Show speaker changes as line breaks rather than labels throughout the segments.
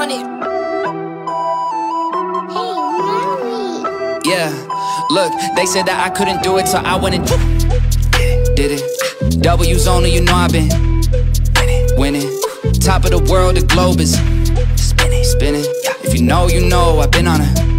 hundred.
Hey.
Yeah, look, they said that I couldn't do it, so I went and did it. W's only, you know I've been winning. Top of the world, the globe is spinning, spinning. If you know, you know, I've been on a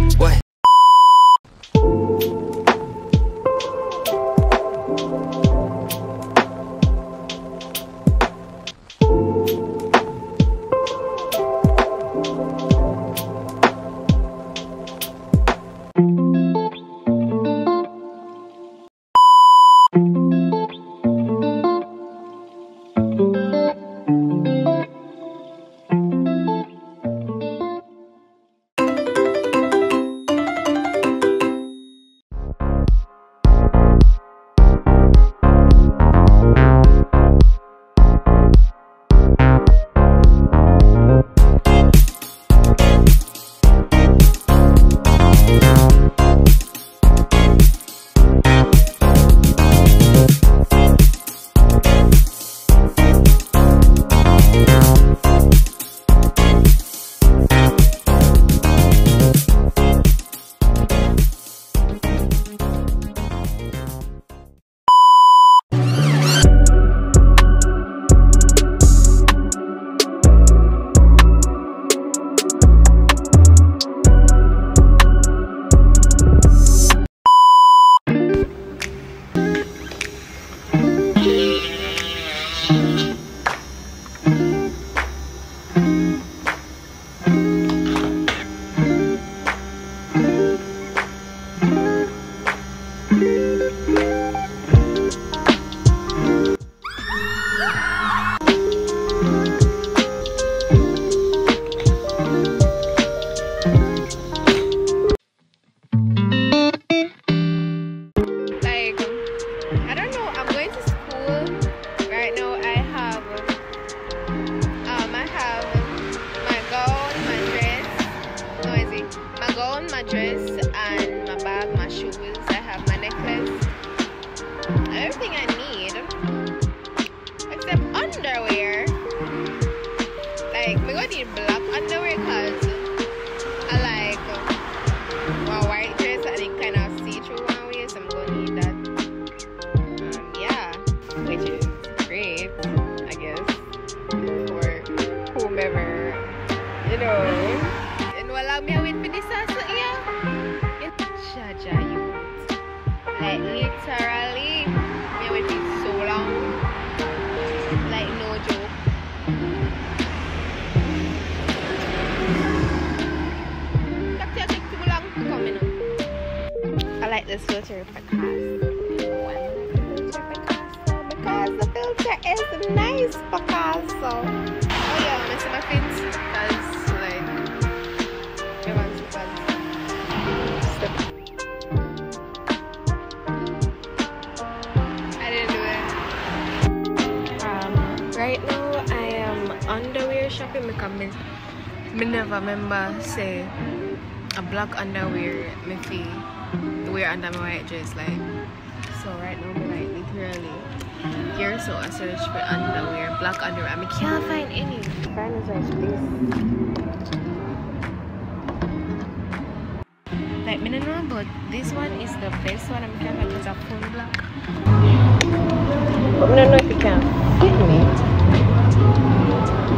my gown, my dress, and my bag, my shoes. I have my necklace, everything I need Like literally, me it so long, like no joke. That take too long to come in. I like this filter because? Because the filter is nice Picasso. Oh yeah, I'm missing my fins because right now I am underwear shopping. Because me, never remember say a black underwear me feel wear under my white dress like so right now me like literally here so I search for underwear black underwear. I can't find any. Find this. Like me don't know but this one is the best one. I'm kind of it's a full black. But I don't know if it can fit me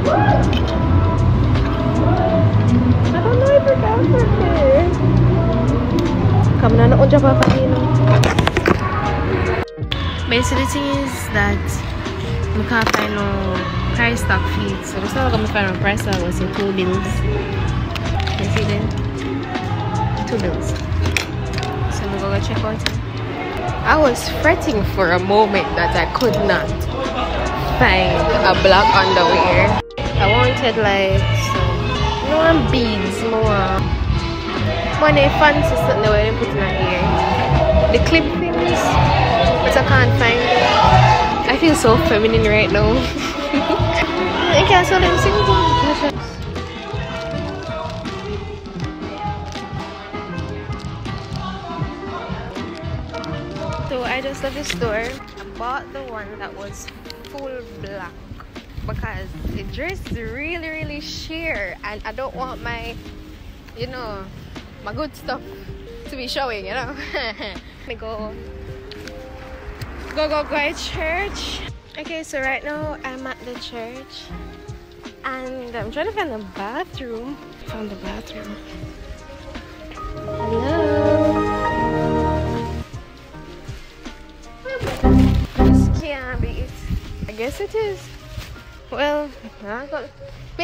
I don't know if can fit me Come na noon pa Basically, the thing is that we can't find no price tag feed. So the stuff I'm find no price tag was in two bills. You see them? Two bills. So we go go check out. I was fretting for a moment that I could not find a black underwear. I wanted like some, one beads more. One they fancy something way they put in my ear. The clip things, but I can't find it. I feel so feminine right now. Can't sell them single. So I just left the store. I bought the one that was full black. Because the dress is really really sheer. And I don't want my you know my good stuff to be showing you know? Me go. Go go go church. Okay so right now I'm at the church. And I'm trying to find the bathroom. Found the bathroom. Hello? This can't be. It I guess it is well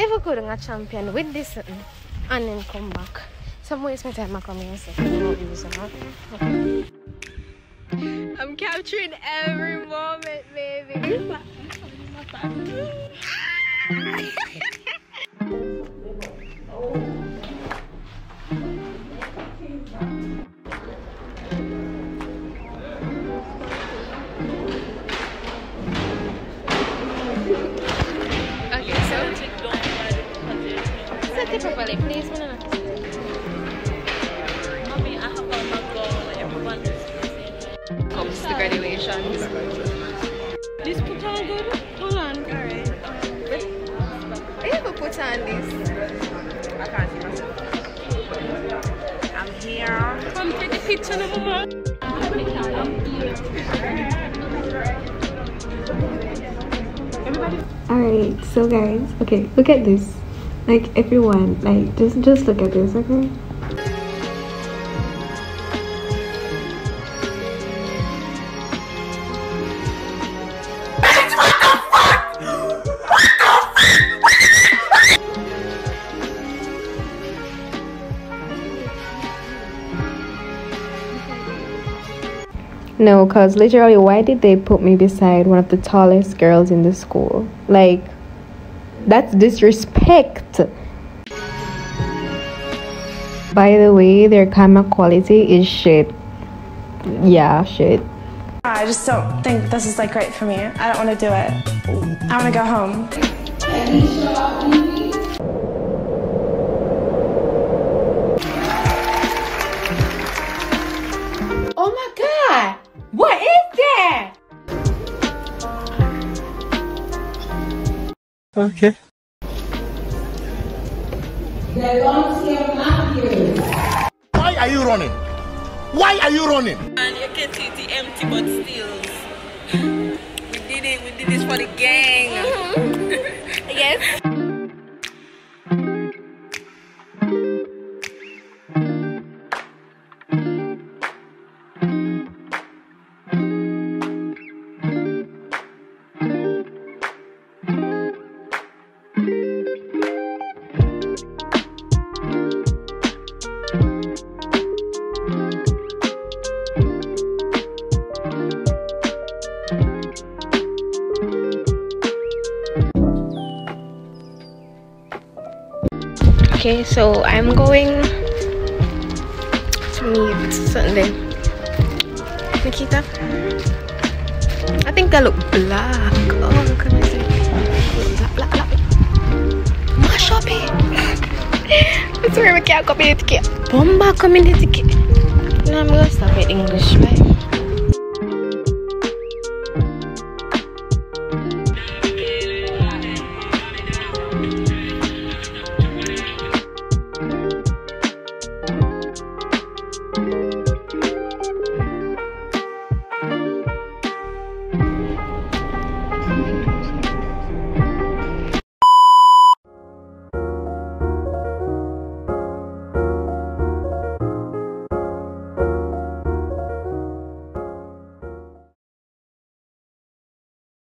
have champion with this uh, and then come back. Some my time I come here so I'm capturing every moment baby please.
Mommy, I have a McDonald. Everyone is
Comes to graduations.
This put on good. Hold on. Alright.
I ever put on this.
I can't see myself. I'm here. Come take a picture of mama.
Alright, so guys, okay, look at this. Like everyone, like just just look at this, okay? No, cause literally, why did they put me beside one of the tallest girls in the school? Like, that's disrespect. By the way, their camera quality is shit. Yeah, shit.
I just don't think this is like right for me. I don't want to do it. I want to go home.
Okay.
Why are you running? Why are you running?
And you can see it empty, but still. We did it. We did this for the gang. Mm-hmm.
Yes. Okay, so I'm going to meet Sunday. Nikita. I think I look black. Oh, look at this. Black, black, black. Mash up it. That's where I can't copy the ticket. Bomba the ticket. No, I'm gonna stop it English, right?